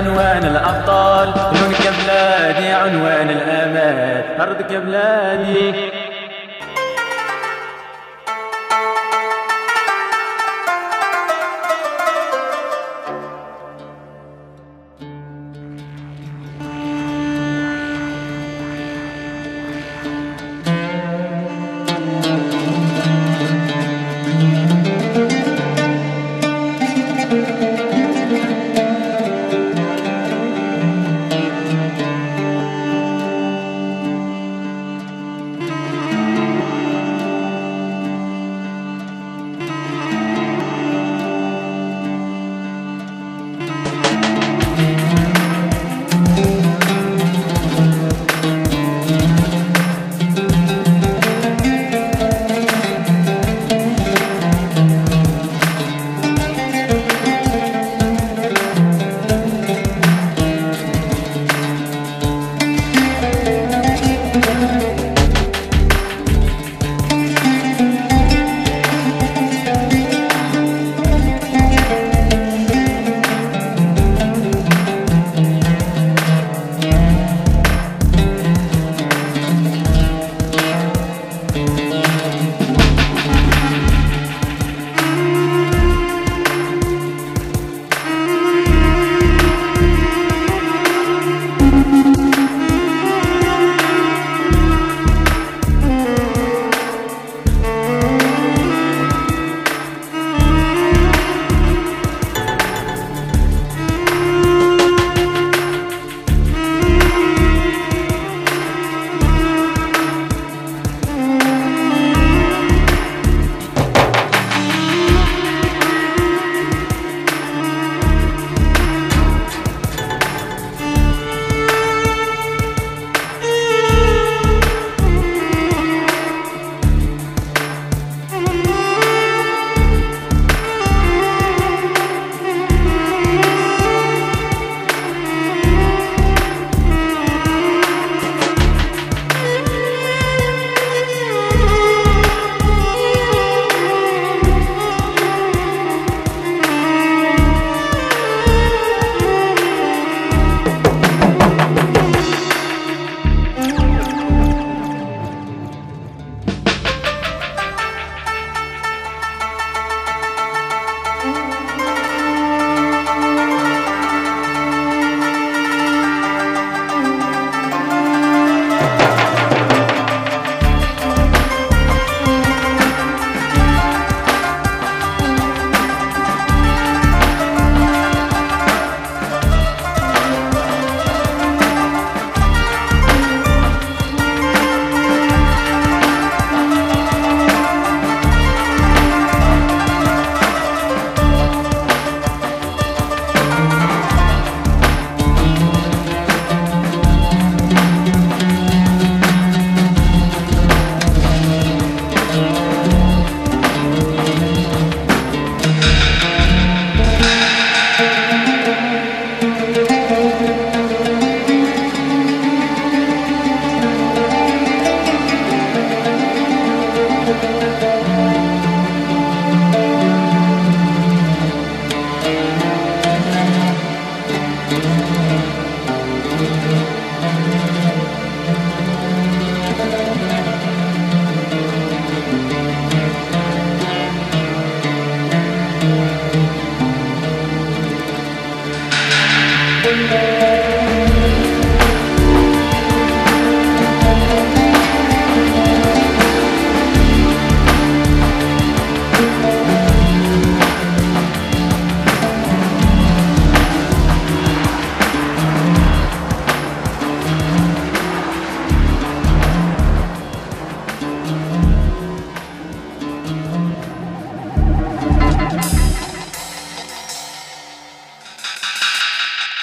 عنوان الأبطال لونك يا بلادي عنوان الآمال أرضك يا بلادي.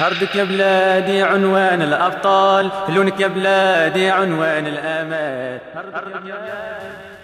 أرضك يا بلادي عنوان الأبطال لونك يا بلادي عنوان الآمال. يا بلادي